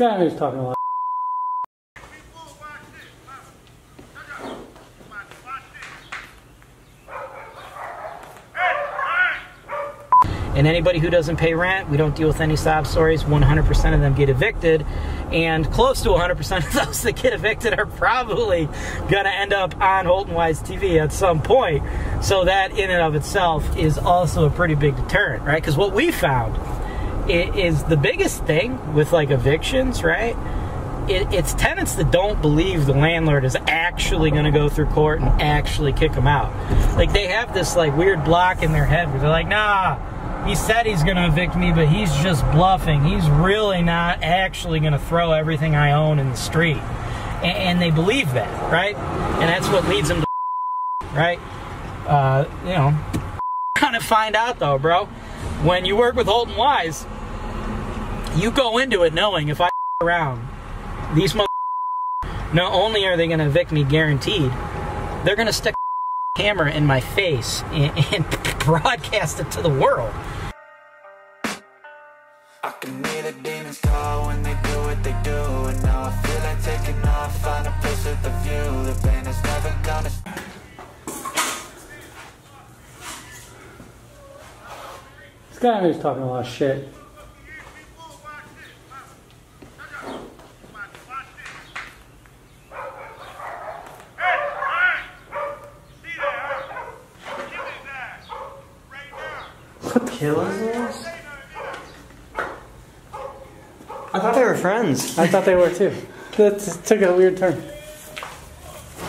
guy who's talking a lot. And anybody who doesn't pay rent, we don't deal with any sob stories. 100% of them get evicted. And close to 100% of those that get evicted are probably going to end up on Holton Wise TV at some point. So that in and of itself is also a pretty big deterrent, right? Because what we found i- is the biggest thing with like evictions, right? It, it's tenants that don't believe the landlord is actually going to go through court and actually kick them out. Like they have this like weird block in their head where they're like, nah, he said he's going to evict me, but he's just bluffing. He's really not actually going to throw everything I own in the street. And, and they believe that, right? And that's what leads them to, right? Uh, you know, kind of find out though, bro. When you work with Holton Wise, you go into it knowing if I around, these mo- not only are they going to evict me guaranteed, they're going to stick a camera in my face and, and broadcast it to the world. I can hear the demons call when they do what they do And now I feel like taking off, find a place with a view The pain is never gonna guy who's talking a lot of shit. Killers? I thought they were friends. I thought they were too. That just took a weird turn.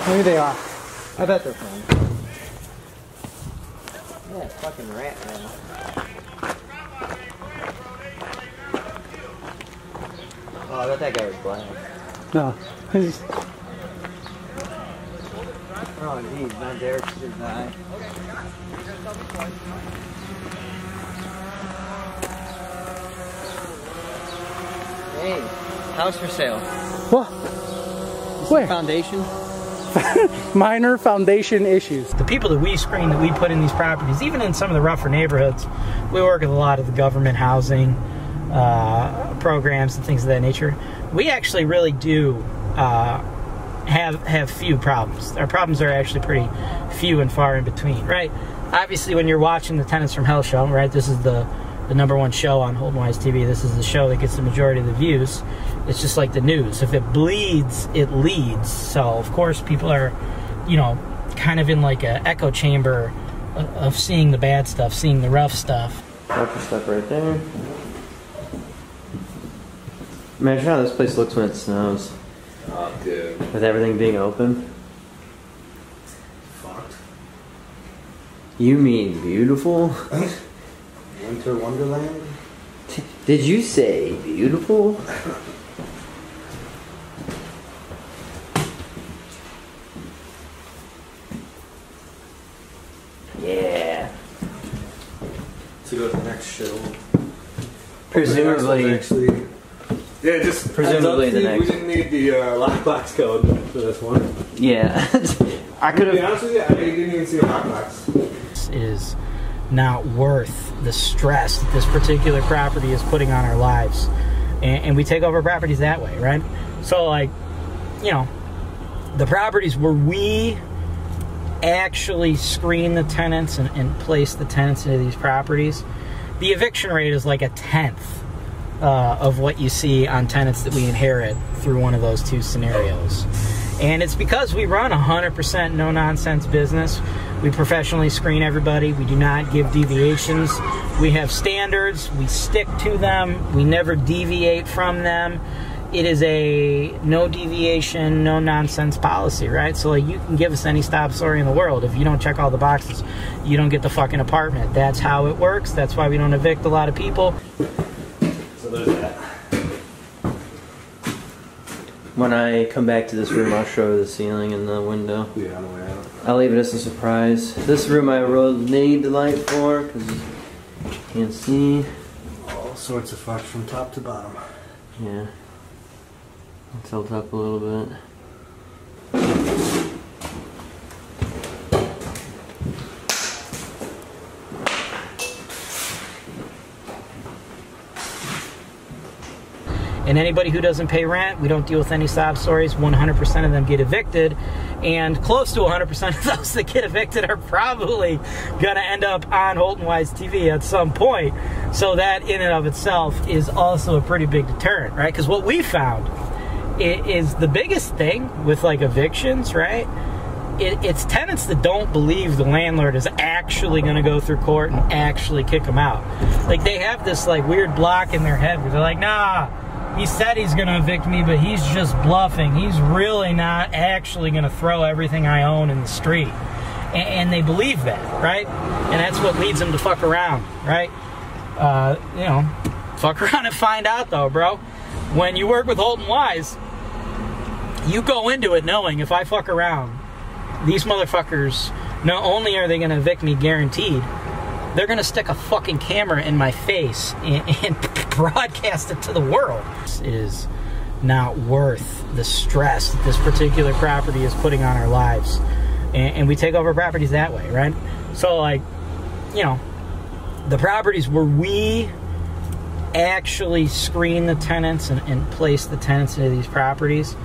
Maybe they are. I bet they're friends. Yeah, fucking rat man. Oh, I bet that guy was black. No. He's- Oh, geez, not Derek should die. Hey, house for sale. What? Where? Foundation? Minor foundation issues. The people that we screen, that we put in these properties, even in some of the rougher neighborhoods, we work with a lot of the government housing uh, programs and things of that nature. We actually really do uh, have have few problems. Our problems are actually pretty few and far in between, right? Obviously, when you're watching the Tenants from Hell show, right, this is the the number one show on Holton Wise TV. This is the show that gets the majority of the views. It's just like the news. If it bleeds, it leads. So of course, people are, you know, kind of in like a echo chamber of, seeing the bad stuff, seeing the rough stuff. Upper step right there. Imagine how this place looks when it snows. Oh, dude. With everything being open. Fucked. You mean beautiful? Winter Wonderland? Did you say beautiful? Yeah. To go to the next show. Presumably. Actually, yeah, just Presumably heads the up, next. We didn't need the uh, lockbox code for this one. Yeah. I could To be have. honest with you, I didn't even see a lockbox. is not worth the stress that this particular property is putting on our lives. And, and we take over properties that way, right? So, like, you know, the properties where we actually screen the tenants and, and place the tenants into these properties, the eviction rate is like a tenth uh, of what you see on tenants that we inherit through one of those two scenarios. And it's because we run a 100% no nonsense business. We professionally screen everybody. We do not give deviations. We have standards. We stick to them. We never deviate from them. It is a no deviation, no nonsense policy, right? So like you can give us any stop story in the world. If you don't check all the boxes, you don't get the fucking apartment. That's how it works. That's why we don't evict a lot of people. There's that. When I come back to this room, I'll show the ceiling and the window. Yeah, on the way out. I'll leave it as a surprise. This room I really need the light for because you can't see. All sorts of fucks from top to bottom. Yeah. I'll tilt up a little bit. And anybody who doesn't pay rent, we don't deal with any sob stories. 100% of them get evicted. And close to 100% of those that get evicted are probably going to end up on Holton Wise TV at some point. So that in and of itself is also a pretty big deterrent, right? Because what we found is the biggest thing with like evictions, right? It's tenants that don't believe the landlord is actually going to go through court and actually kick them out. Like they have this like weird block in their head where they're like, nah, he said he's going to evict me, but he's just bluffing. He's really not actually going to throw everything I own in the street. And, and they believe that, right? And that's what leads them to fuck around, right? Uh, you know, fuck around and find out though, bro. When you work with Holton Wise, you go into it knowing if I fuck around, these motherfuckers, not only are they going to evict me guaranteed, they're to stick a fucking camera in my face and, and broadcast it to the world. Is not worth the stress that this particular property is putting on our lives. And, and we take over properties that way, right? So, like, you know, the properties where we actually screen the tenants and, and place the tenants into these properties,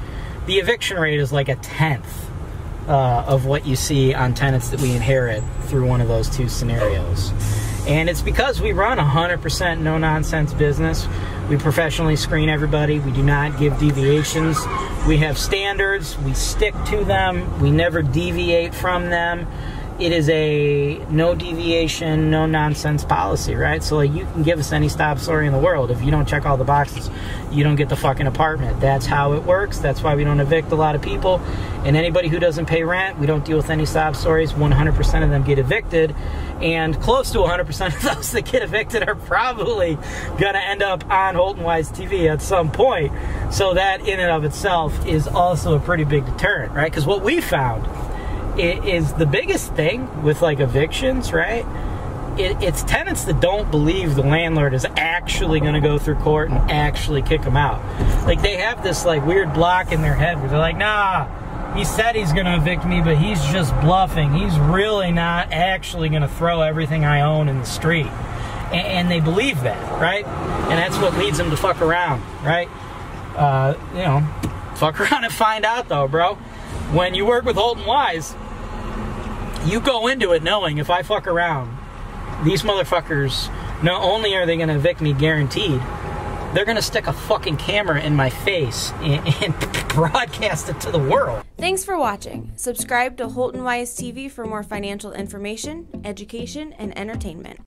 the eviction rate is like a tenth uh, of what you see on tenants that we inherit through one of those two scenarios. And it's because we run a 100% no nonsense business. We professionally screen everybody. We do not give deviations. We have standards. We stick to them. We never deviate from them. It is a no deviation, no nonsense policy, right? So like you can give us any stop story in the world. If you don't check all the boxes, you don't get the fucking apartment. That's how it works. That's why we don't evict a lot of people. And anybody who doesn't pay rent, we don't deal with any stop stories. 100% of them get evicted. And close to 100% of those that get evicted are probably going to end up on Holton Wise TV at some point. So that in and of itself is also a pretty big deterrent, right? Because what we found i- is the biggest thing with like evictions, right? It, it's tenants that don't believe the landlord is actually going to go through court and actually kick them out. Like they have this like weird block in their head where they're like, nah, he said he's going to evict me, but he's just bluffing. He's really not actually going to throw everything I own in the street. And, and they believe that, right? And that's what leads them to fuck around, right? Uh, you know, fuck around and find out though, bro. When you work with Holton Wise, you go into it knowing if I fuck around, these motherfuckers, not only are they going to evict me guaranteed, they're going to stick a fucking camera in my face and, and broadcast it to the world. Thanks for watching. Subscribe to Holton Wise TV for more financial information, education, and entertainment.